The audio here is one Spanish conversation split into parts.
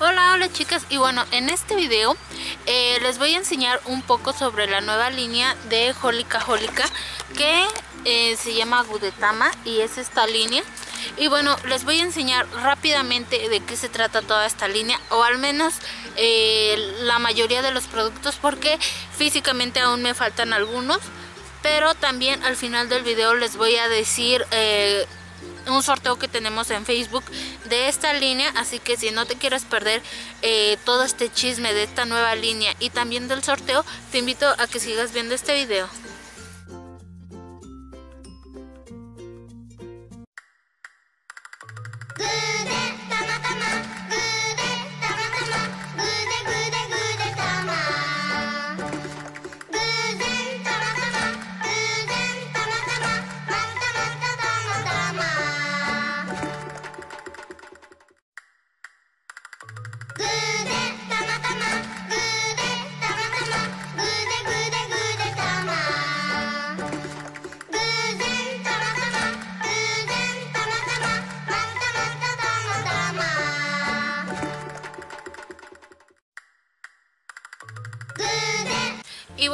Hola, hola chicas. Y bueno, en este video eh, les voy a enseñar un poco sobre la nueva línea de Holika Holika que eh, se llama Gudetama y es esta línea. Y bueno, les voy a enseñar rápidamente de qué se trata toda esta línea o al menos eh, la mayoría de los productos porque físicamente aún me faltan algunos. Pero también al final del video les voy a decir un sorteo que tenemos en Facebook de esta línea así que si no te quieres perder eh, todo este chisme de esta nueva línea y también del sorteo te invito a que sigas viendo este video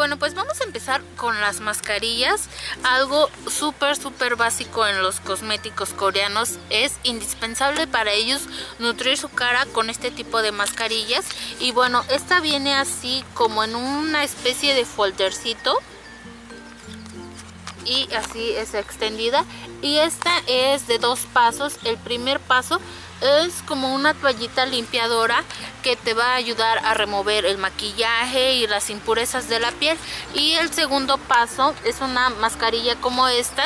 bueno, pues vamos a empezar con las mascarillas. Algo súper, súper básico en los cosméticos coreanos. Es indispensable para ellos nutrir su cara con este tipo de mascarillas. Y bueno, esta viene así como en una especie de foldercito. Y así es extendida. Y esta es de dos pasos. El primer paso es como una toallita limpiadora que te va a ayudar a remover el maquillaje y las impurezas de la piel. Y el segundo paso es una mascarilla como esta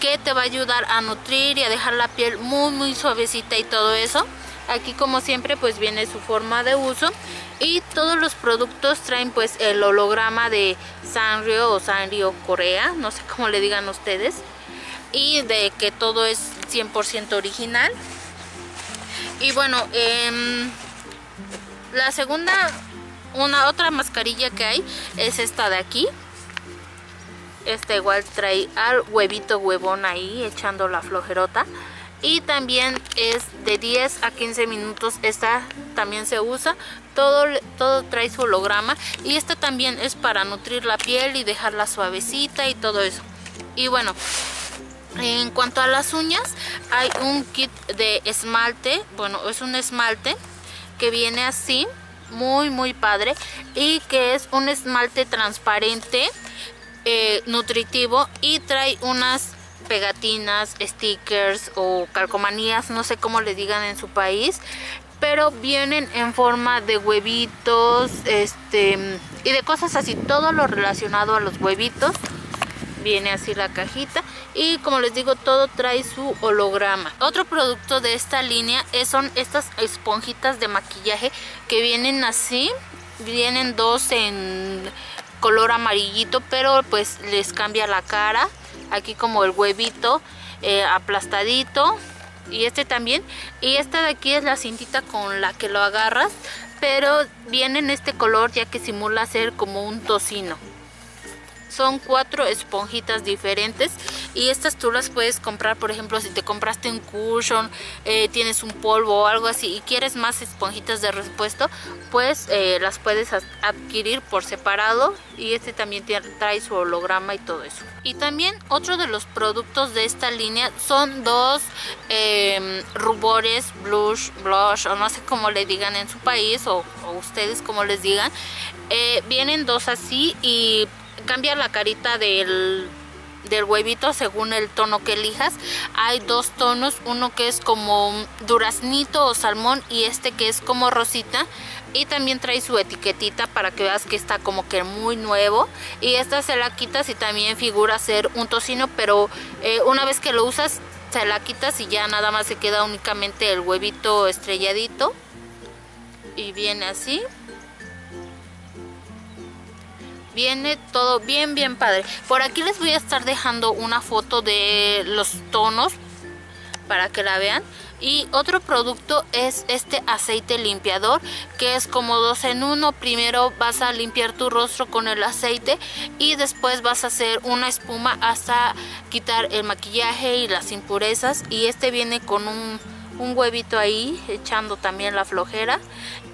que te va a ayudar a nutrir y a dejar la piel muy muy suavecita y todo eso. Aquí como siempre pues viene su forma de uso. Y todos los productos traen pues el holograma de Sanrio o Sanrio Corea no sé cómo le digan ustedes. Y de que todo es 100% original y bueno em, la segunda una otra mascarilla que hay es esta de aquí. Esta igual trae al huevito huevón ahí echando la flojerota. Y también es de 10 a 15 minutos. Esta también se usa. Todo, todo trae su holograma. Y esta también es para nutrir la piel y dejarla suavecita y todo eso. Y bueno en cuanto a las uñas, hay un kit de esmalte, bueno, es un esmalte que viene así, muy muy padre, y que es un esmalte transparente, eh, nutritivo, y trae unas pegatinas, stickers o calcomanías, no sé cómo le digan en su país, pero vienen en forma de huevitos, este, y de cosas así, todo lo relacionado a los huevitos viene así la cajita y como les digo todo trae su holograma. Otro producto de esta línea son estas esponjitas de maquillaje que vienen así vienen dos en color amarillito pero pues les cambia la cara aquí como el huevito eh, aplastadito y este también y esta de aquí es la cintita con la que lo agarras pero viene en este color ya que simula ser como un tocino son cuatro esponjitas diferentes y estas tú las puedes comprar por ejemplo si te compraste un cushion eh, tienes un polvo o algo así y quieres más esponjitas de repuesto pues eh, las puedes adquirir por separado y este también trae su holograma y todo eso. Y también otro de los productos de esta línea son dos em, rubores blush blush o no sé cómo le digan en su país o, ustedes como les digan eh, vienen dos así y cambia la carita del, del huevito según el tono que elijas. Hay dos tonos, uno que es como duraznito o salmón y este que es como rosita. Y también trae su etiquetita para que veas que está como que muy nuevo. Y esta se la quitas y también figura ser un tocino, pero eh, una vez que lo usas se la quitas y ya nada más se queda únicamente el huevito estrelladito. Y viene así viene todo bien bien padre. Por aquí les voy a estar dejando una foto de los tonos para que la vean. Y otro producto es este aceite limpiador que es como dos en uno. Primero vas a limpiar tu rostro con el aceite y después vas a hacer una espuma hasta quitar el maquillaje y las impurezas. Y este viene con un un huevito ahí echando también la flojera.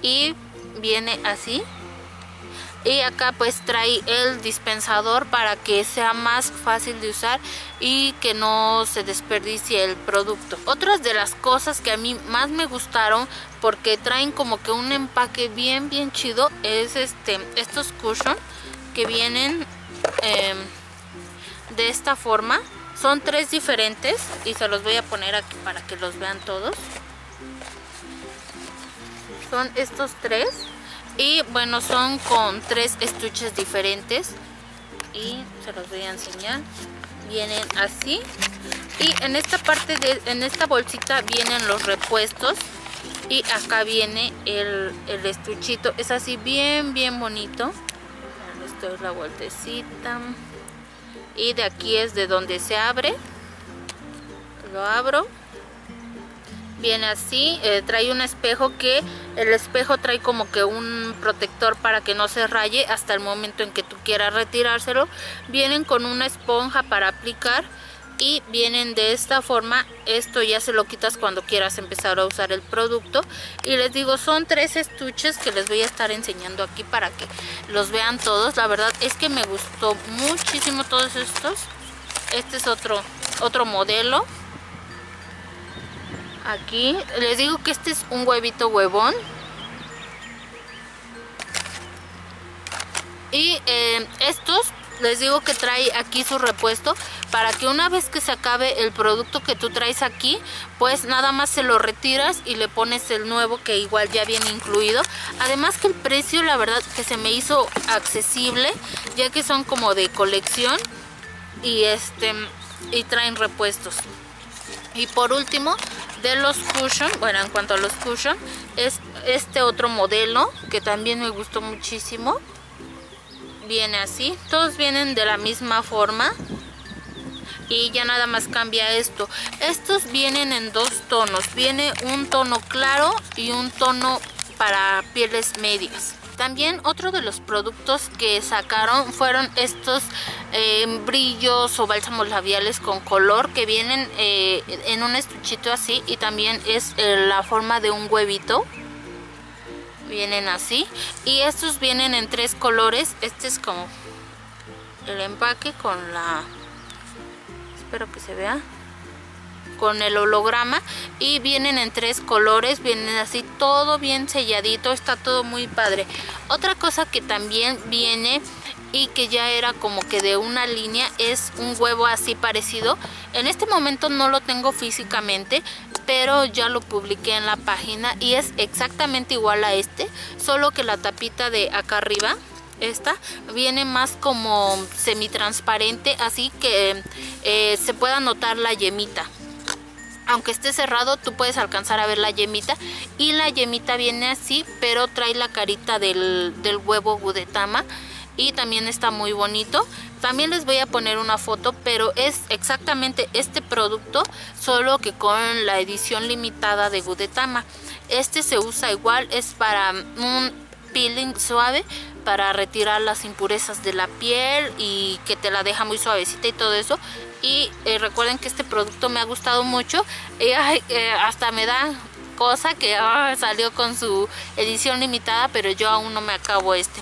Y viene así y acá pues trae el dispensador para que sea más fácil de usar y que no se desperdicie el producto. Otras de las cosas que a mí más me gustaron porque traen como que un empaque bien bien chido es este estos cushion que vienen em, de esta forma. Son tres diferentes y se los voy a poner aquí para que los vean todos. Son estos tres y bueno son con tres estuches diferentes. Y se los voy a enseñar. Vienen así. Y en esta parte de en esta bolsita vienen los repuestos. Y acá viene el, el estuchito. Es así bien bien bonito. Esto es la vueltecita. Y de aquí es de donde se abre. Lo abro viene así, eh, trae un espejo que el espejo trae como que un protector para que no se raye hasta el momento en que tú quieras retirárselo. Vienen con una esponja para aplicar y vienen de esta forma. Esto ya se lo quitas cuando quieras empezar a usar el producto. Y les digo son tres estuches que les voy a estar enseñando aquí para que los vean todos. La verdad es que me gustó muchísimo todos estos. Este es otro otro modelo aquí. Les digo que este es un huevito huevón. Y eh, estos les digo que trae aquí su repuesto para que una vez que se acabe el producto que tú traes aquí pues nada más se lo retiras y le pones el nuevo que igual ya viene incluido. Además que el precio la verdad que se me hizo accesible ya que son como de colección y este y traen repuestos. Y por último de los cushion bueno en cuanto a los cushion es este otro modelo que también me gustó muchísimo. Viene así todos vienen de la misma forma y ya nada más cambia esto. Estos vienen en dos tonos viene un tono claro y un tono para pieles medias también otro de los productos que sacaron fueron estos eh, brillos o bálsamos labiales con color que vienen eh, en un estuchito así y también es eh, la forma de un huevito. Vienen así y estos vienen en tres colores. Este es como el empaque con la... Espero que se vea con el holograma y vienen en tres colores, vienen así todo bien selladito, está todo muy padre. Otra cosa que también viene y que ya era como que de una línea es un huevo así parecido. En este momento no lo tengo físicamente, pero ya lo publiqué en la página y es exactamente igual a este, solo que la tapita de acá arriba esta viene más como semi-transparente así que eh, se pueda notar la yemita aunque esté cerrado tú puedes alcanzar a ver la yemita y la yemita viene así pero trae la carita del, huevo gudetama y también está muy bonito. También les voy a poner una foto pero es exactamente este producto solo que con la edición limitada de gudetama. Este se usa igual es para un peeling suave para retirar las impurezas de la piel y que te la deja muy suavecita y todo eso. Y eh, recuerden que este producto me ha gustado mucho. Eh, hasta me da cosa que ah, salió con su edición limitada pero yo aún no me acabo este.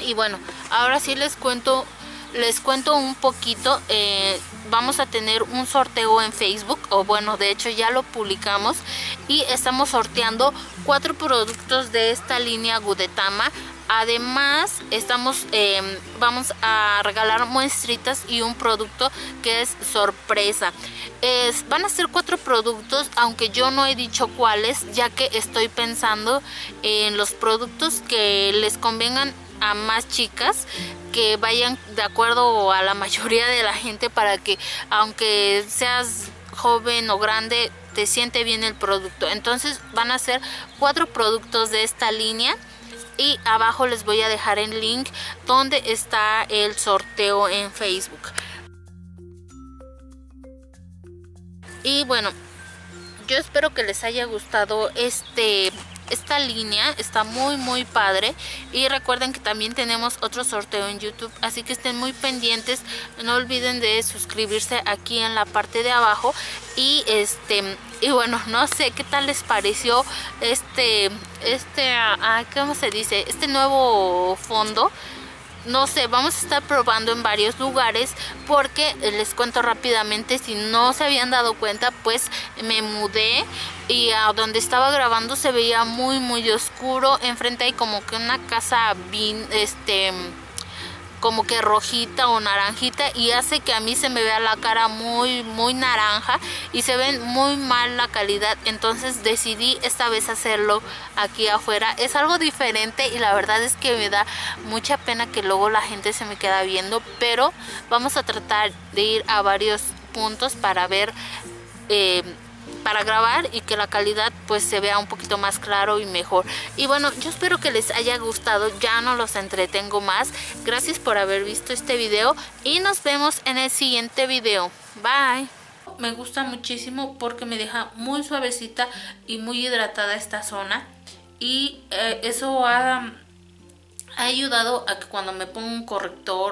Y bueno ahora sí les cuento les cuento un poquito eh, vamos a tener un sorteo en Facebook o bueno de hecho ya lo publicamos y estamos sorteando cuatro productos de esta línea Gudetama además estamos em, vamos a regalar muestritas y un producto que es sorpresa. Es, van a ser cuatro productos aunque yo no he dicho cuáles ya que estoy pensando en los productos que les convengan a más chicas que vayan de acuerdo a la mayoría de la gente para que aunque seas joven o grande te siente bien el producto. Entonces van a ser cuatro productos de esta línea y abajo les voy a dejar el link donde está el sorteo en Facebook. Y bueno yo espero que les haya gustado este esta línea está muy muy padre. Y recuerden que también tenemos otro sorteo en YouTube así que estén muy pendientes. No olviden de suscribirse aquí en la parte de abajo y este y bueno no sé qué tal les pareció este este ah, cómo se dice este nuevo fondo. No sé, vamos a estar probando en varios lugares porque eh, les cuento rápidamente, si no se habían dado cuenta, pues me mudé y a donde estaba grabando se veía muy muy oscuro, enfrente hay como que una casa bien, este como que rojita o naranjita y hace que a mí se me vea la cara muy muy naranja y se ven muy mal la calidad. Entonces decidí esta vez hacerlo aquí afuera. Es algo diferente y la verdad es que me da mucha pena que luego la gente se me queda viendo pero vamos a tratar de ir a varios puntos para ver eh, para grabar y que la calidad pues se vea un poquito más claro y mejor. Y bueno yo espero que les haya gustado ya no los entretengo más. Gracias por haber visto este video y nos vemos en el siguiente video. Bye. Me gusta muchísimo porque me deja muy suavecita y muy hidratada esta zona. Y eh, eso ha, ha ayudado a que cuando me pongo un corrector